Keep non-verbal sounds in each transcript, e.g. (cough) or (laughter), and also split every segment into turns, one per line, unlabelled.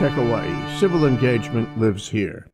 Tech Hawaii. Civil engagement lives here.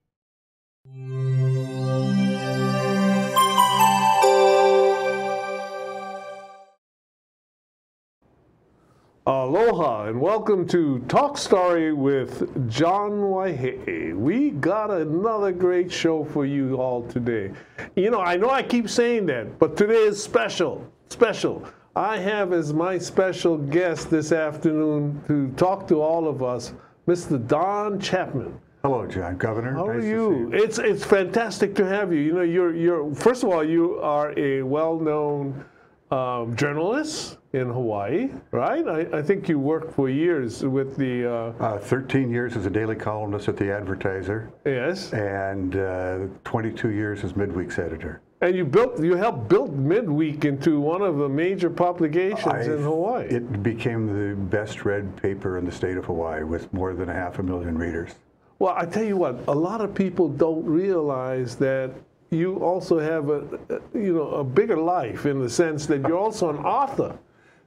Aloha and welcome to Talk Story with John Waihe'e. We got another great show for you all today. You know, I know I keep saying that, but today is special, special. I have as my special guest this afternoon to talk to all of us, Mr. Don Chapman.
Hello, John, Governor.
How
nice
are you? you? It's it's fantastic to have you. You know, you're you're first of all, you are a well-known um, journalist in Hawaii, right? I, I, think you worked for years with the. Uh,
uh, 13 years as a daily columnist at the Advertiser.
Yes.
And uh, 22 years as Midweek's editor.
And you built, you helped build Midweek into one of the major publications I, in Hawaii.
It became the best read paper in the state of Hawaii with more than a half a million readers.
Well, I tell you what, a lot of people don't realize that you also have a, you know, a bigger life in the sense that you're also an author.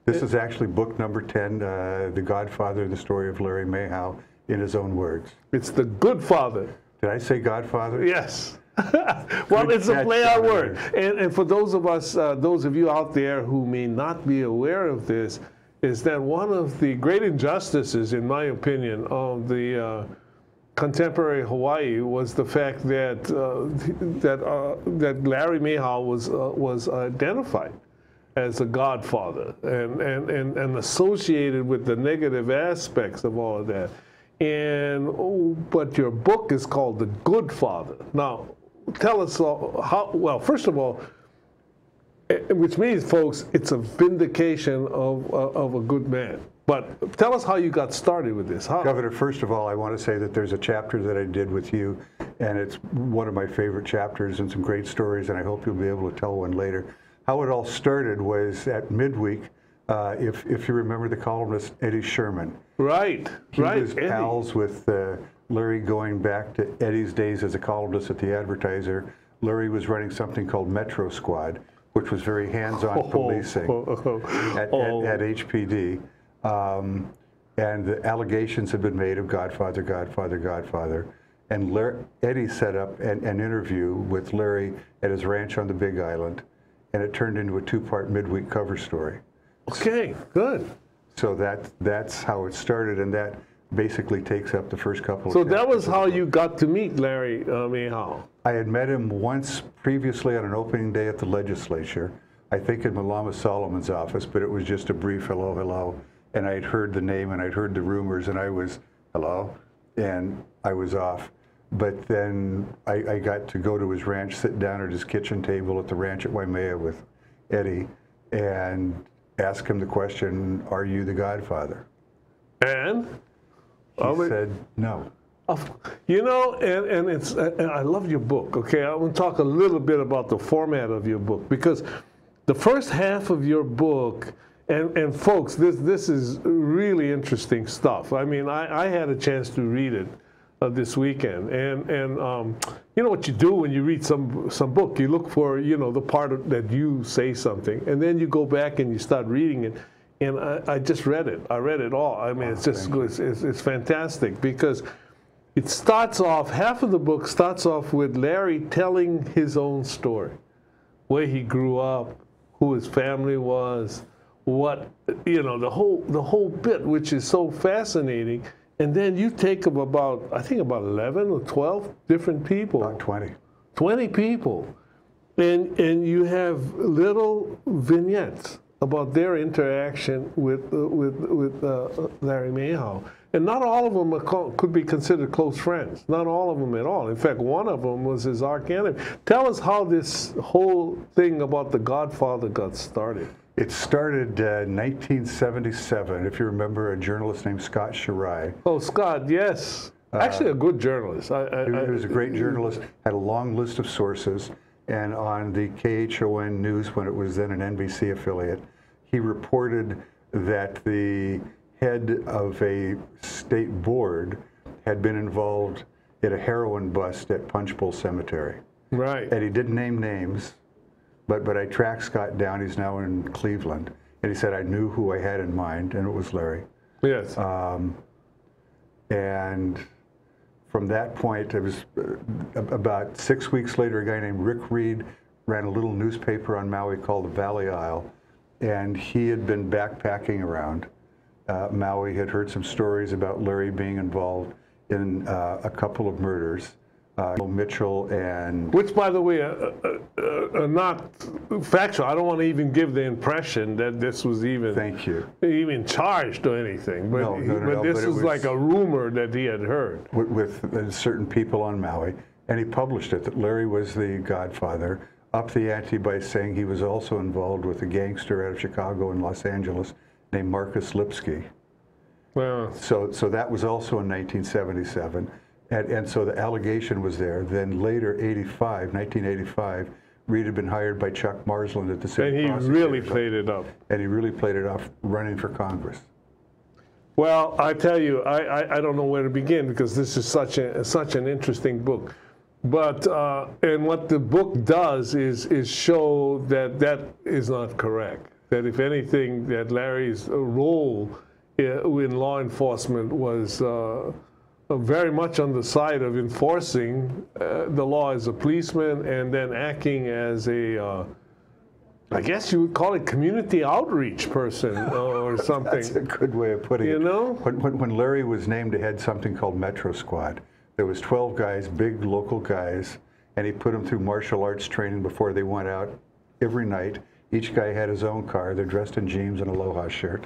This is actually book number 10, uh, The Godfather, the story of Larry Mehau, in his own words.
It's the good father.
Did I say Godfather?
Yes. (laughs) well, good it's a play on word. And, and, for those of us, uh, those of you out there who may not be aware of this, is that one of the great injustices, in my opinion, of the uh, contemporary Hawaii was the fact that uh, (laughs) that uh, that Larry Mehau was uh, was identified as a godfather and, and, and, and associated with the negative aspects of all of that. And oh, but your book is called The Good Father. Now, tell us how. Well, first of all, eh, which means, folks, it's a vindication of uh, of a good man. But tell us how you got started with this. How?
Governor, first of all, I want to say that there's a chapter that I did with you, and it's one of my favorite chapters and some great stories, and I hope you'll be able to tell one later. How it all started was at midweek, uh, if, if you remember the columnist Eddie Sherman.
Right,
he
right.
He was pals with uh, Larry going back to Eddie's days as a columnist at the Advertiser. Larry was running something called Metro Squad, which was very hands-on oh, policing oh, oh, at, oh. At, at, HPD. Um, and the allegations have been made of Godfather, Godfather, Godfather. And Larry, Eddie set up an, an, interview with Larry at his ranch on the Big Island, and it turned into a two-part midweek cover story.
Okay, good.
So that that's how it started, and that basically takes up the first couple.
Of So that was how you got to meet Larry uh, Mehau.
I had met him once previously on an opening day at the legislature. I think in Malama Solomon's office, but it was just a brief hello, hello and I'd heard the name and I'd heard the rumors and I was, hello, and I was off. But then I, I got to go to his ranch, sit down at his kitchen table at the ranch at Waimea with Eddie and ask him the question, are you the godfather?
And?
He said, no.
You know, and, and it's and I love your book. Okay, I want to talk a little bit about the format of your book because the first half of your book and, and folks, this, this is really interesting stuff. I mean, I, I had a chance to read it uh, this weekend. And, and um, you know what you do when you read some, some book? You look for, you know, the part of, that you say something. And then you go back and you start reading it. And I, I just read it. I read it all. I mean, it's just it's, it's, it's fantastic because it starts off, half of the book starts off with Larry telling his own story, where he grew up, who his family was, what you know the whole the whole bit, which is so fascinating. And then you take them about I think about eleven or twelve different people.
About twenty.
Twenty people, and and you have little vignettes about their interaction with uh, with with uh, Larry Mehau. And not all of them co- could be considered close friends. Not all of them at all. In fact, one of them was his arch enemy. Tell us how this whole thing about the Godfather got started.
It started uh, 1977. If you remember, a journalist named Scott Shirai.
Oh, Scott, yes. Actually, a good journalist. I,
I, he was a great journalist. Had a long list of sources, and on the KHON News, when it was then an NBC affiliate, he reported that the head of a state board had been involved in a heroin bust at Punchbowl Cemetery.
Right.
And he didn't name names, but, but I tracked Scott down. He's now in Cleveland. And he said, I knew who I had in mind, and it was Larry.
Yes.
Um, And from that point, it was uh, about six weeks later, a guy named Rick Reed ran a little newspaper on Maui called the Valley Isle, and he had been backpacking around. Uh, Maui had heard some stories about Larry being involved in uh, a couple of murders. Uh, Mitchell and
which, by the way, are, uh, uh, not factual. I don't want to even give the impression that this was even
thank you
even charged or anything. But,
no, no, no,
but this
but
was,
was,
like a rumor that he had heard
with, with certain people on Maui, and he published it that Larry was the Godfather. Up the ante by saying he was also involved with a gangster out of Chicago and Los Angeles named Marcus Lipsky.
Well,
so, so that was also in 1977. And, and so the allegation was there. Then later, 85, 1985, Reed had been hired by Chuck Marsland at the city.
And he really played it up.
And he really played it off running for Congress.
Well, I tell you, I, I, I, don't know where to begin because this is such a such an interesting book. But uh, and what the book does is is show that that is not correct. That if anything, that Larry's role in law enforcement was. Uh, very much on the side of enforcing uh, the law as a policeman and then acting as a, uh, I guess you would call it community outreach person (laughs) or something.
That's a good way of putting
you
it.
You know?
When, when, when Larry was named to head something called Metro Squad, there was 12 guys, big local guys, and he put them through martial arts training before they went out every night. Each guy had his own car. They're dressed in jeans and aloha shirt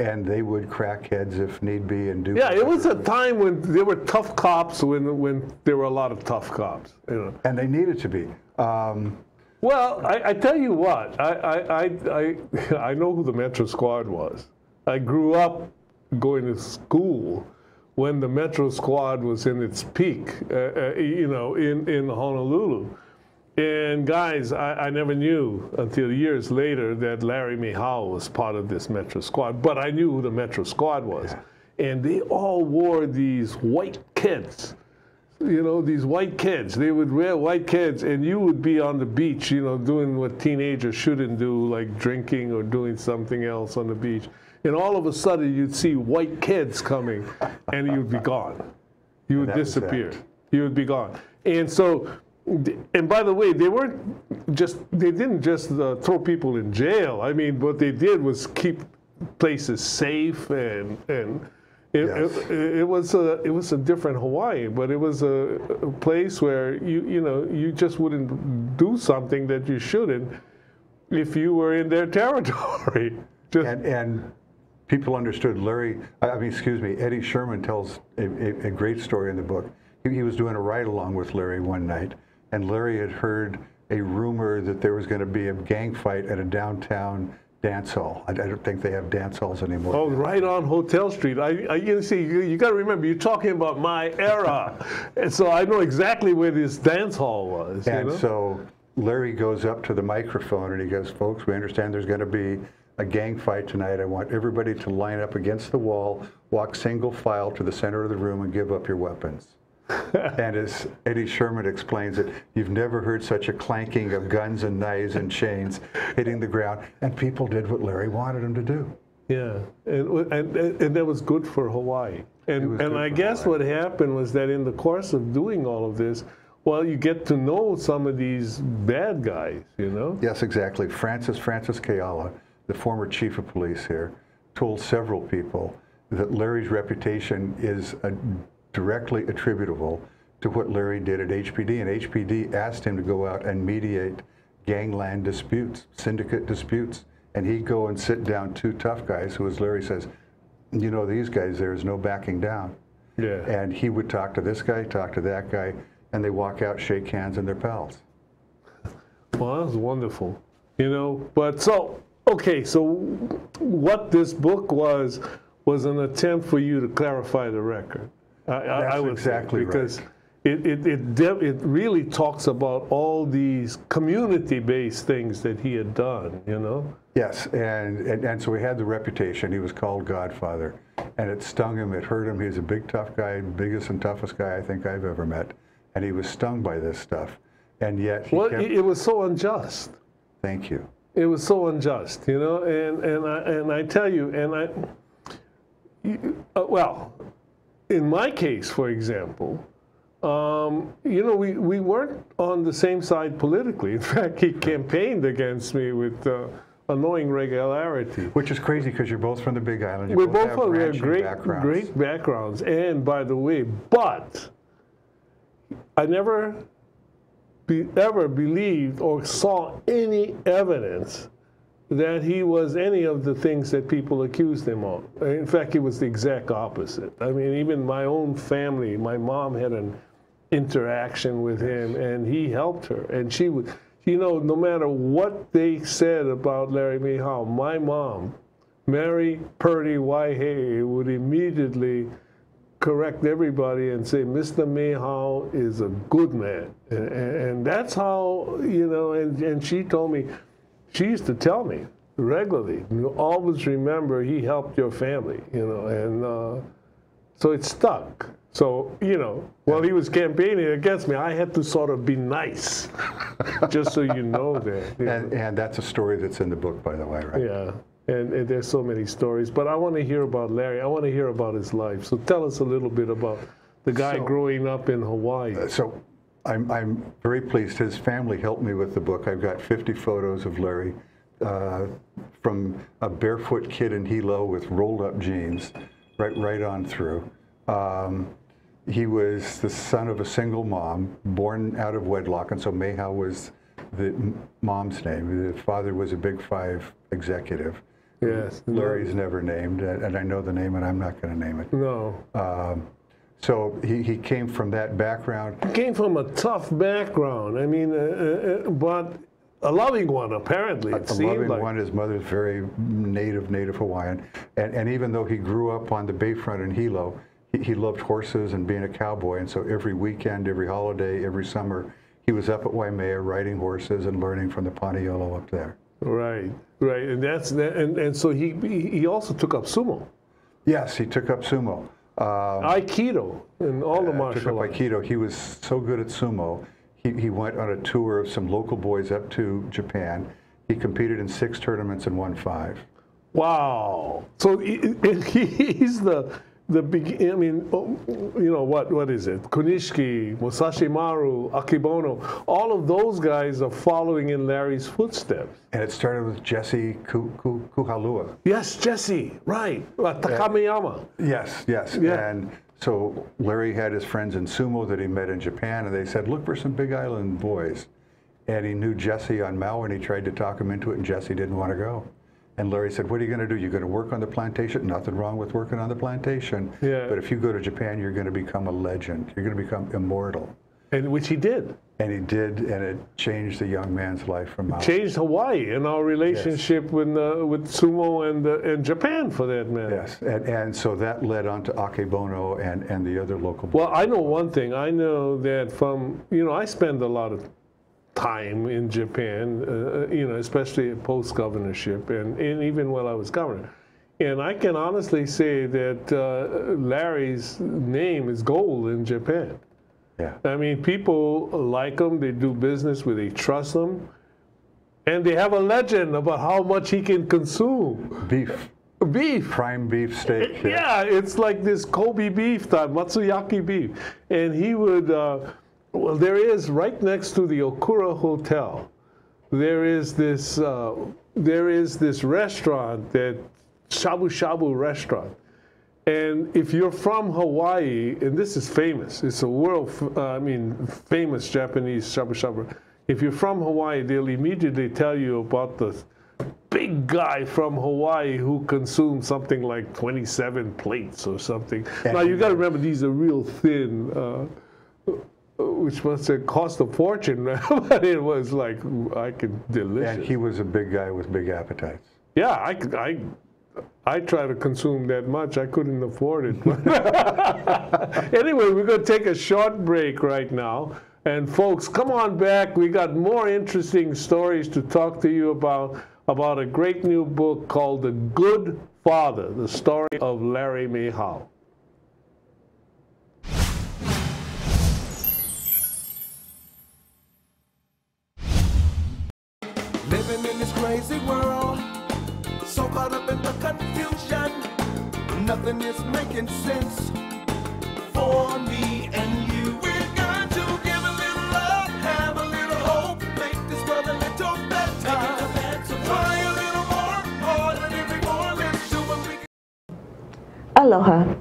and they would crack heads if need be and do.
Yeah, it was a time when there were tough cops. When when there were a lot of tough cops, you know.
And they needed to be. Um,
well, I, I, tell you what, I, I I I (laughs) know who the Metro Squad was. I grew up going to school when the Metro Squad was in its peak, uh, uh, you know, in in Honolulu. And guys, I, I, never knew until years later that Larry Mehau was part of this Metro Squad, but I knew who the Metro Squad was. And they all wore these white kids, you know, these white kids. They would wear white kids, and you would be on the beach, you know, doing what teenagers shouldn't do, like drinking or doing something else on the beach. And all of a sudden, you'd see white kids coming, and you'd be gone. You would disappear. You would be gone. And so and by the way, they weren't just, they didn't just uh, throw people in jail. I mean, what they did was keep places safe and, and it, yes. it, it, was a it was a different Hawaii, but it was a, a, place where you you know you just wouldn't do something that you shouldn't if you were in their (laughs) territory.
Just, and, and people understood Larry. I mean, excuse me. Eddie Sherman tells a, a, a great story in the book. He, he was doing a ride along with Larry one night, and Larry had heard a rumor that there was going to be a gang fight at a downtown dance hall. I, I don't think they have dance halls anymore.
Oh, right on Hotel Street. I, I you see, you, you got to remember, you're talking about my era, and so I know exactly where this dance hall was.
And
you know?
so Larry goes up to the microphone and he goes, "Folks, we understand there's going to be." A gang fight tonight. I want everybody to line up against the wall, walk single file to the center of the room, and give up your weapons. (laughs) and as Eddie Sherman explains it, you've never heard such a clanking of guns and knives and chains hitting the ground. And people did what Larry wanted them to do.
Yeah, and, and, and that was good for Hawaii. And, and I guess Hawaii. what happened was that in the course of doing all of this, well, you get to know some of these bad guys, you know?
Yes, exactly. Francis Francis Keala, the former chief of police here, told several people that Larry's reputation is a directly attributable to what Larry did at HPD. And HPD asked him to go out and mediate gangland disputes, syndicate disputes. And he'd go and sit down two tough guys who, as Larry says, you know, these guys, there's no backing down.
Yeah.
And he would talk to this guy, talk to that guy, and they walk out, shake hands, and they're pals.
Well, that's wonderful. You know, but so, okay, so what this book was, was an attempt for you to clarify the record.
I, That's I would exactly
because
right.
it it it, it really talks about all these community-based things that he had done. You know.
Yes, and, and and so he had the reputation. He was called Godfather, and it stung him. It hurt him. He was a big, tough guy, biggest and toughest guy I think I've ever met, and he was stung by this stuff, and yet.
well,
kept...
it was so unjust.
Thank you.
It was so unjust, you know, and and I and I tell you, and I, you, uh, well, in my case, for example, um, you know, we, we weren't on the same side politically. (laughs) In fact, he campaigned against me with uh, annoying regularity.
Which is crazy because you're both from the Big Island. You
We're
both
both
have
from we have great,
backgrounds.
great backgrounds. And by the way, but I never be, ever believed or saw any evidence that he was any of the things that people accused him of. In fact, it was the exact opposite. I mean, even my own family, my mom had an interaction with him, and he helped her. And she would, you know, no matter what they said about Larry Mehau, my mom, Mary Purdy Waihe'e, would immediately correct everybody and say, Mr. Mehau is a good man. And, and that's how, you know, and, and she told me, she used to tell me regularly, you always remember he helped your family, you know, and uh, so it stuck. So, you know, while he was campaigning against me, I had to sort of be nice, just so you know that. you
And,
know.
and that's a story that's in the book, by the way, right?
Yeah, and, and there's so many stories. But I want to hear about Larry. I want to hear about his life. So tell us a little bit about the guy
So-
growing up in Hawaii.
So I'm, I'm very pleased. His family helped me with the book. I've got 50 photos of Larry uh, from a barefoot kid in Hilo with rolled up jeans, right, right on through. Um, he was the son of a single mom, born out of wedlock, and so Mehau was the mom's name. The father was a Big Five executive.
yes.
Larry's never named, and and I know the name, and I'm not going to name it.
No.
Um, so he, he came from that background.
He came from a tough background. I mean, uh, uh, but a loving one, apparently. It
a loving
like.
one. His mother's very native, native Hawaiian. And, and even though he grew up on the bayfront in Hilo, he, he loved horses and being a cowboy. And so every weekend, every holiday, every summer, he was up at Waimea riding horses and learning from the Paniolo up there.
Right, right, and that's that, and, and so he he also took up sumo,
Yes, he took up sumo. Um,
aikido, and all the martial arts.
Aikido. He was so good at sumo. He, he went on a tour of some local boys up to Japan. He competed in six tournaments and won five.
Wow. So he- (laughs) he's the the big. I mean, oh, you know what? What is it? Konishiki, Musashi Maru, Akebono. All of those guys are following in Larry's footsteps.
And it started with Jesse Ku, Ku, Kuhaulua.
Yes, Jesse. Right. Uh, Takamiyama.
Yes, yes.
Yeah.
And so Larry had his friends in sumo that he met in Japan, and they said, look for some Big Island boys. And he knew Jesse on Maui, and he tried to talk him into it, and Jesse didn't want to go. And Larry said, what are you going to do? You're going to work on the plantation? Nothing wrong with working on the plantation.
Yeah.
But if you go to Japan, you're going to become a legend. You're going to become immortal.
And which he did.
And he did, and it changed the young man's life from
changed Hawaii and our relationship with uh, with sumo and uh, and Japan for that matter.
Yes, and, and so that led on to Akebono and, and the other local
Well, I know one thing. I know that from you know I spend a lot of time in Japan, uh, you know, especially post governorship and, and even while I was governor. And I can honestly say that uh, Larry's name is gold in Japan.
Yeah.
I mean, people like him. They do business with. They trust him, and they have a legend about how much he can consume
Beef,
beef.
prime beef steak.
Yeah, it's like this Kobe beef type, Matsuyaki beef, and he would. Uh, well, there is right next to the Okura Hotel. There is this. Uh, there is this restaurant that shabu shabu restaurant. And if you're from Hawaii, and this is famous, it's a world, f- uh, I mean, famous Japanese shabu shabu. If you're from Hawaii, they'll immediately tell you about the big guy from Hawaii who consumes something like 27 plates or something. now you got to remember these are real thin, uh, which must have cost a fortune, (laughs) but it was like I could delicious.
And he was a big guy with big appetites.
Yeah, I, I, I try to consume that much. I couldn't afford it. (laughs) anyway, we're going to take a short break right now. And folks, come on back. We got more interesting stories to talk to you about about a great new book called The Good Father: The Story of Larry
Mehau. Crazy world, so caught up in the confusion, nothing is making sense. for me and you. We've got to give a little love, have a little hope, make this world a little better. Try a little more, harder than before. Let's do what we
Aloha.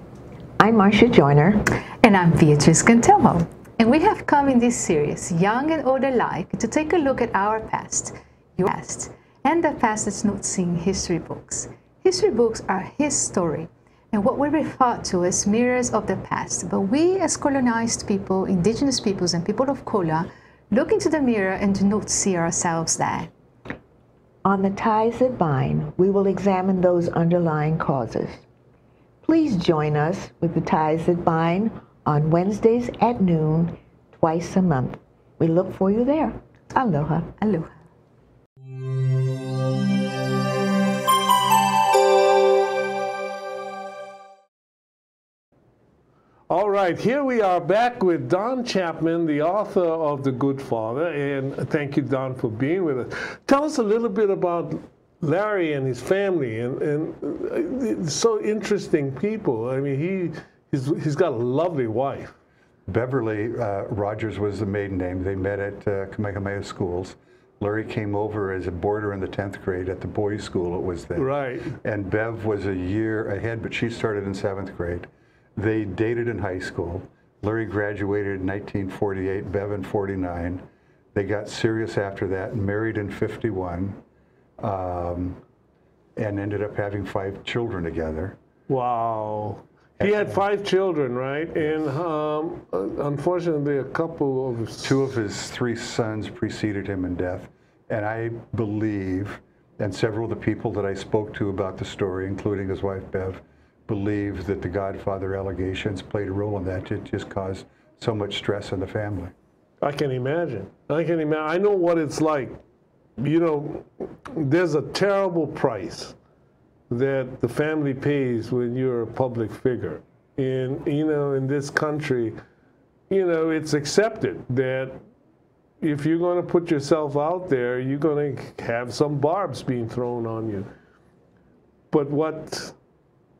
I'm Marcia Joyner.
And I'm Beatrice Cantelmo. And we have come in this series, Young and Old Alike, to take a look at our past, your past, and the past that's not seen in history books. History books are his story and what we refer to as mirrors of the past. But we, as colonized people, indigenous peoples, and people of color, look into the mirror and do not see ourselves there.
On the ties that bind, we will examine those underlying causes. Please join us with the ties that bind on Wednesdays at noon, twice a month. We look for you there. Aloha.
Aloha.
All right, here we are back with Don Chapman, the author of The Good Father, and thank you, Don, for being with us. Tell us a little bit about Larry and his family, and, and uh, so interesting people. I mean, he he's, he's got a lovely wife.
Beverly uh, Rogers was the maiden name. They met at uh, Kamehameha schools. Larry came over as a boarder in the 10th grade at the boys' school it was then.
Right.
And Bev was a year ahead, but she started in seventh grade. They dated in high school. Larry graduated in 1948, Bev in 49. They got serious after that, and married in 51, um, and ended up having five children together.
Wow. He had five children, right? And um, unfortunately, a couple of
two of his three sons preceded him in death. And I believe, and several of the people that I spoke to about the story, including his wife Bev, believe that the Godfather allegations played a role in that. It just caused so much stress in the family.
I can imagine. I can imagine. I know what it's like. You know, there's a terrible price that the family pays when you're a public figure. And, you know, in this country, you know, it's accepted that if you're going to put yourself out there, you're going to have some barbs being thrown on you. But what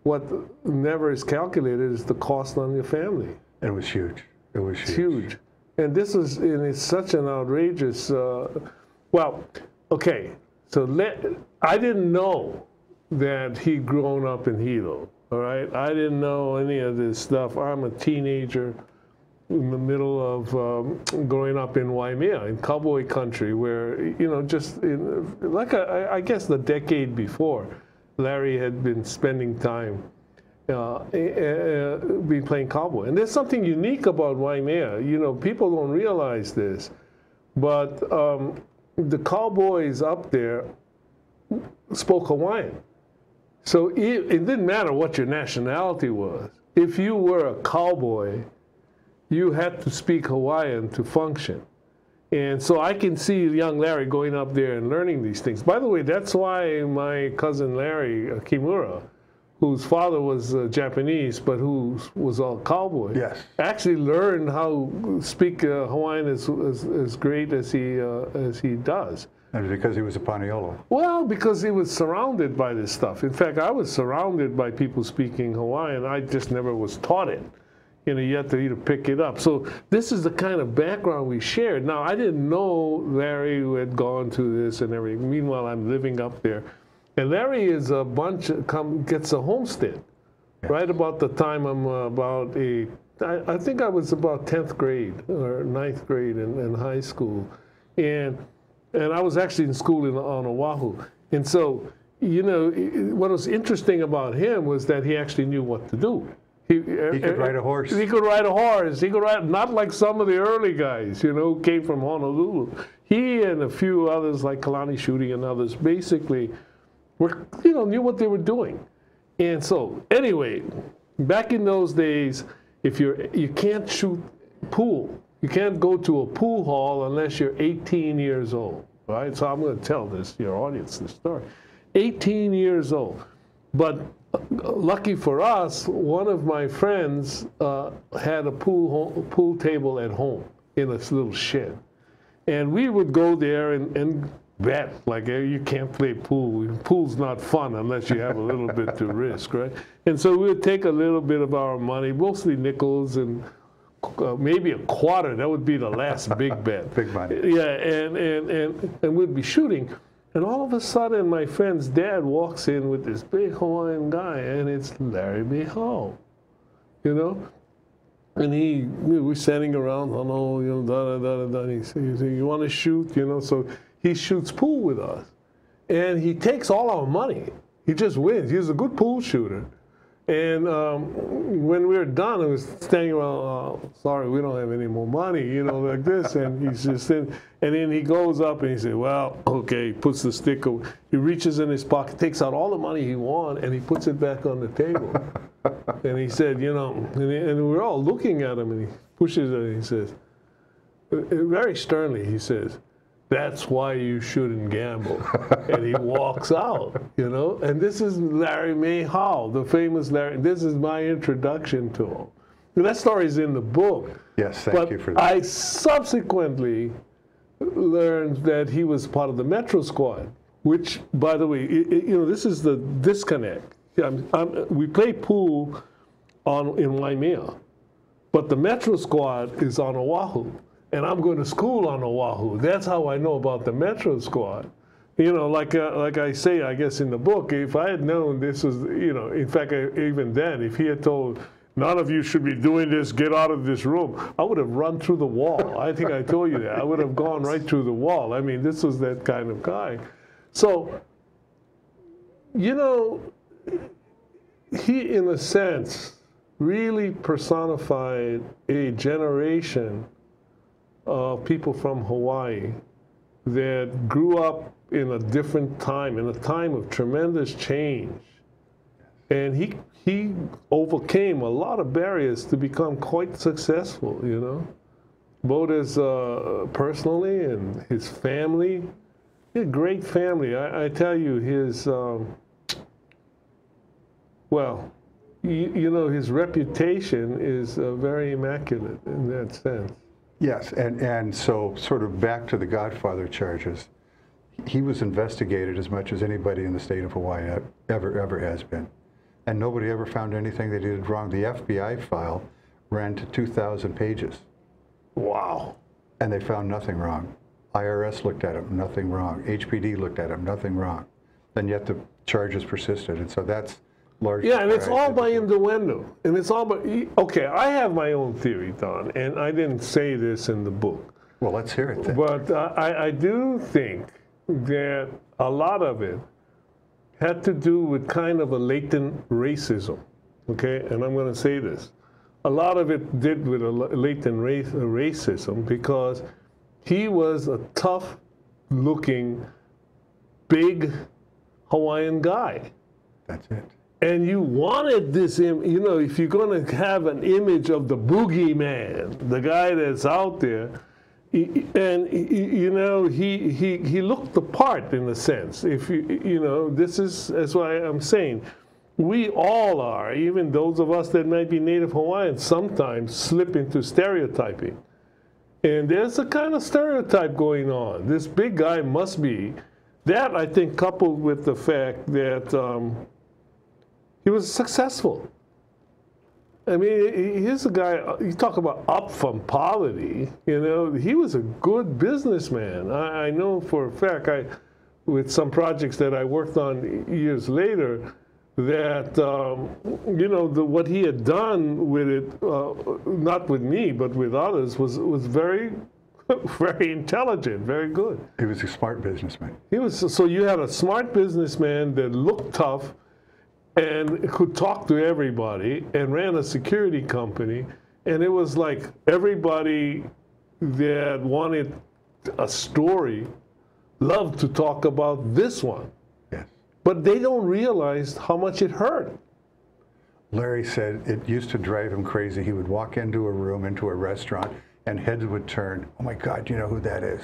what never is calculated is the cost on your family.
It was huge. It was huge.
huge. And this is, and it's such an outrageous, uh, well, okay, so let, I didn't know that he'd grown up in Hilo, all right? I didn't know any of this stuff. I'm a teenager in the middle of um, growing up in Waimea, in cowboy country, where, you know, just in, like a, I guess the decade before, Larry had been spending time uh, uh, been playing cowboy. And there's something unique about Waimea. You know, people don't realize this, but um, the cowboys up there spoke Hawaiian. So it, it, didn't matter what your nationality was. If you were a cowboy, you had to speak Hawaiian to function. And so I can see young Larry going up there and learning these things. By the way, that's why my cousin Larry uh, Kimura, whose father was uh, Japanese but who was a cowboy,
yes.
actually learned how to speak uh, Hawaiian as, as, as, great as he, uh, as he does.
And because he was a Paniolo?
Well, because he was surrounded by this stuff. In fact, I was surrounded by people speaking Hawaiian. I just never was taught it you know, you have to either pick it up. So this is the kind of background we shared. Now, I didn't know Larry who had gone to this and everything. Meanwhile, I'm living up there. And Larry is a bunch, come, gets a homestead right about the time I'm uh, about a, I, I think I was about 10th grade or 9th grade in, in high school. And, and I was actually in school in, on Oahu. And so, you know, what was interesting about him was that he actually knew what to do.
He, he could uh, ride a horse.
He could ride a horse. He could ride, not like some of the early guys, you know, who came from Honolulu. He and a few others like Kalani Shooting and others basically were, you know, knew what they were doing. And so, anyway, back in those days, if you're, you can't shoot pool. You can't go to a pool hall unless you're 18 years old, right? So I'm going to tell this, your audience, this story. 18 years old. But lucky for us, one of my friends uh, had a pool, pool table at home in this little shed. And we would go there and, and bet. Like you can't play pool. Pool's not fun unless you have a little bit to risk, right? And so we would take a little bit of our money, mostly nickels and uh, maybe a quarter. That would be the last big bet. (laughs)
Big money.
Yeah, and, and, and, and we'd be shooting. And all of a sudden, my friend's dad walks in with this big Hawaiian guy, and it's Larry Mehau, you know? And he, we were standing around, hello, you know, da da da da da. He said, you want to shoot, you know? So he shoots pool with us. And he takes all our money. He just wins. He's a good pool shooter. And um, when we were done, I was standing well, uh, sorry, we don't have any more money, you know, like this. And he's just in, and then he goes up and he said, well, okay, he puts the stick, over- he reaches in his pocket, takes out all the money he won, and he puts it back on the table. and he said, you know, and, he- and we're all looking at him, and he pushes it, and he says, very sternly, he says, that's why you shouldn't gamble. and he walks out, you know. And this is Larry Mehau, the famous Larry. This is my introduction to him. And that story's in the book.
Yes, thank
but
you for that.
I subsequently learned that he was part of the Metro Squad, which, by the way, i- i- you know, this is the disconnect. I'm, I'm, we play pool on in Waimea, but the Metro Squad is on Oahu, and I'm going to school on Oahu. That's how I know about the Metro Squad. You know, like uh, like I say, I guess in the book, if I had known this was, you know, in fact, I, even then, if he had told. None of you should be doing this. Get out of this room. I would have run through the wall. I think I told you that. I would have gone right through the wall. I mean, this was that kind of guy. So, you know, he, in a sense, really personified a generation of people from Hawaii that grew up in a different time, in a time of tremendous change. And he, he overcame a lot of barriers to become quite successful, you know, both as uh, personally and his family. He had a great family. I, I tell you, his, um, well, you, you know, his reputation is uh, very immaculate in that sense.
Yes, and, and so sort of back to the Godfather charges, he was investigated as much as anybody in the state of Hawaii ever, ever has been. And nobody ever found anything that he did wrong. The FBI file ran to 2,000 pages,
Wow.
and they found nothing wrong. IRS looked at him, nothing wrong. HPD looked at him, nothing wrong. And yet the charges persisted, and so that's largely.
Yeah, and it's all by
the
innuendo. And it's all by, okay, I have my own theory, Don, and I didn't say this in the book.
Well, let's hear it then.
But uh, I, I do think that a lot of it had to do with kind of a latent racism. Okay, and I'm going to say this. A lot of it did with a latent race, uh, racism because he was a tough looking, big Hawaiian guy
That's it.
And you wanted this, you know, if you're going to have an image of the boogeyman, the guy that's out there, and you know, he he he looked the part in a sense. If you you know, this is that's why I'm saying. We all are, even those of us that might be Native Hawaiians, sometimes slip into stereotyping. And there's a kind of stereotype going on. This big guy must be. That, I think, coupled with the fact that um, he was successful. I mean, he- here's a guy, you talk about up from poverty, you know, he was a good businessman. I, I know for a fact, I, with some projects that I worked on years later, that, um, you know, the, what he had done with it, uh, not with me, but with others, was, was very, (laughs) very intelligent, very good.
He was a smart businessman.
He was so you had a smart businessman that looked tough and could talk to everybody and ran a security company and it was like everybody that wanted a story loved to talk about this one
Yes.
but they don't realize how much it hurt
Larry said it used to drive him crazy. He would walk into a room, into a restaurant, and heads would turn. Oh my God, you know who that is?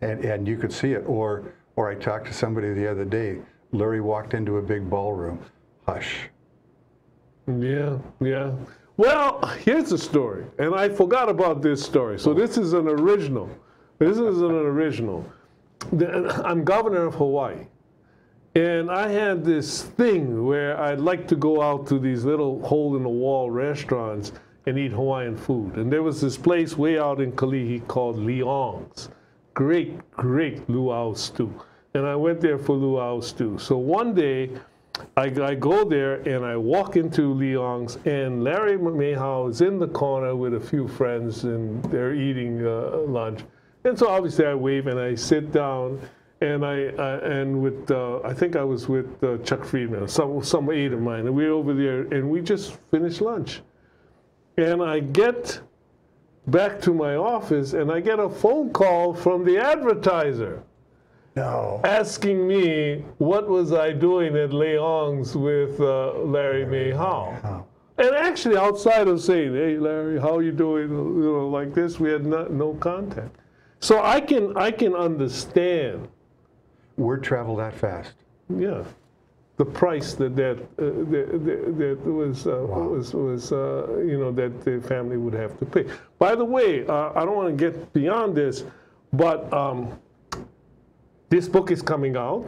And and you could see it. Or or I talked to somebody the other day. Larry walked into a big ballroom. Hush.
Yeah, yeah. Well, here's the story, and I forgot about this story. So this is an original. This is an original. I'm governor of Hawaii. And I had this thing where I'd like to go out to these little hole in the wall restaurants and eat Hawaiian food. And there was this place way out in Kalihi called Leong's. Great, great luau stew. And I went there for luau stew. So one day, I, I go there and I walk into Leong's, and Larry Mehau is in the corner with a few friends, and they're eating uh, lunch. And so obviously I wave and I sit down, and I uh, and with uh, I think I was with uh, Chuck Freedman, some some aide of mine, and we're over there, and we just finished lunch. And I get back to my office, and I get a phone call from the advertiser
No.
asking me what was I doing at Leong's with uh, Larry Mehau. And actually, outside of saying, "Hey, Larry, how you doing?" You know, like this, we had no, no contact. So I can I can understand,
Word travel that fast.
yeah, the price that that uh, that, that, that was uh, was was uh, you know that the family would have to pay. By the way, uh, I don't want to get beyond this, but um, this book is coming out.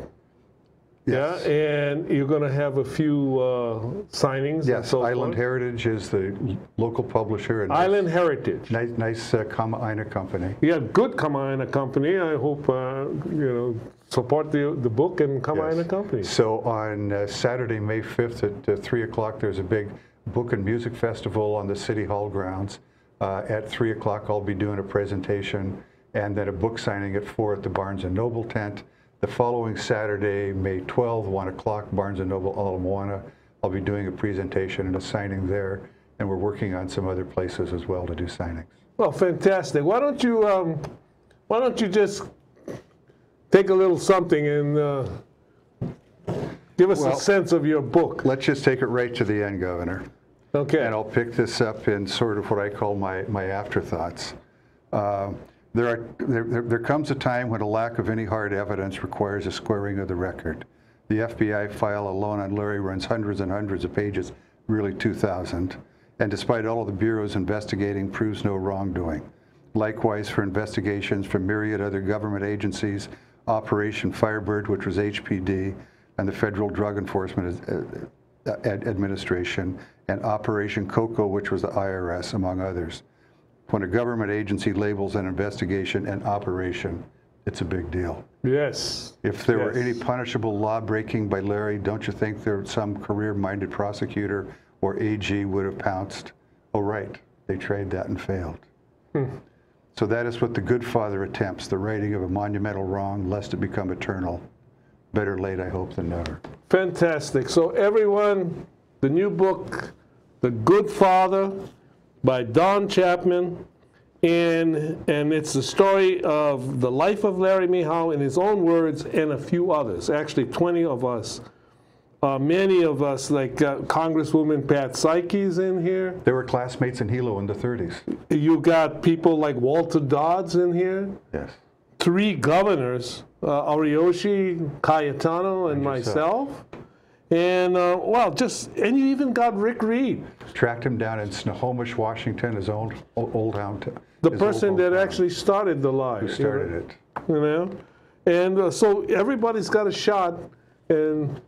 Yes.
Yeah, and you're going to have a few uh, signings.
Yes,
so
Island
forth.
Heritage is the local publisher. and
Island Heritage.
Nice, nice uh, Kama'aina company.
Yeah, good Kama'aina Company. I hope uh, you know support the the book and Kama'aina
Yes.
Company.
So on uh, Saturday, May 5th at uh, 3 o'clock, there's a big book and music festival on the City Hall grounds. Uh, At 3 o'clock, I'll be doing a presentation and then a book signing at 4 at the Barnes & Noble tent. The following Saturday, May 12th, 1 o'clock, Barnes & Noble Ala Moana. I'll be doing a presentation and a signing there. And we're working on some other places as well to do signings.
Well, fantastic. Why don't you um, why don't you just take a little something and uh, give us
Well-
a sense of your book?
Let's just take it right to the end, Governor.
Okay.
And I'll pick this up in sort of what I call my, my afterthoughts. Uh, there, are, there, there- comes a time when a lack of any hard evidence requires a squaring of the record. The FBI file alone on Larry runs hundreds and hundreds of pages, really 2,000. And despite all of the bureaus investigating, proves no wrongdoing. Likewise for investigations from myriad other government agencies, Operation Firebird, which was HPD, and the Federal Drug Enforcement Administration, and Operation COCO, which was the IRS, among others. When a government agency labels an investigation an operation, it's a big deal.
yes.
If there were any punishable law breaking by Larry, don't you think there some career-minded prosecutor or AG would have pounced? Oh, right, they tried that and failed. Hmm. So that is what the good father attempts, the righting of a monumental wrong, lest it become eternal. Better late, I hope, than never.
Fantastic. So everyone, the new book, The Good Father by Don Chapman. And, and it's the story of the life of Larry Mehau in his own words and a few others, actually 20 of us. Uh, many of us, like uh, Congresswoman Pat Saiki's in here.
They were classmates in Hilo in the 30s.
You got people like Walter Dods in here.
Yes.
Three governors, uh, Ariyoshi, Cayetano, and
And
myself. And, uh, well, just, and you even got Rick Reed,
Tracked him down in Snohomish, Washington, his old, old hometown.
the
his old
person that
hometown,
actually started the lie.
Who started it.
You know? And uh, so everybody's got a shot, and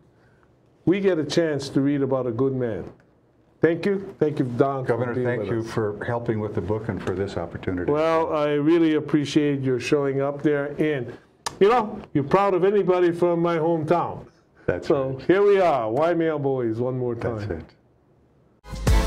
we get a chance to read about a good man. Thank you. Thank you, Don.
Governor, thank you
us.
for helping with the book and for this opportunity.
Well, I really appreciate your showing up there. And, you know, you're proud of anybody from my hometown.
That's
so
right.
here we are, Waimea Boys, one more time.
That's it.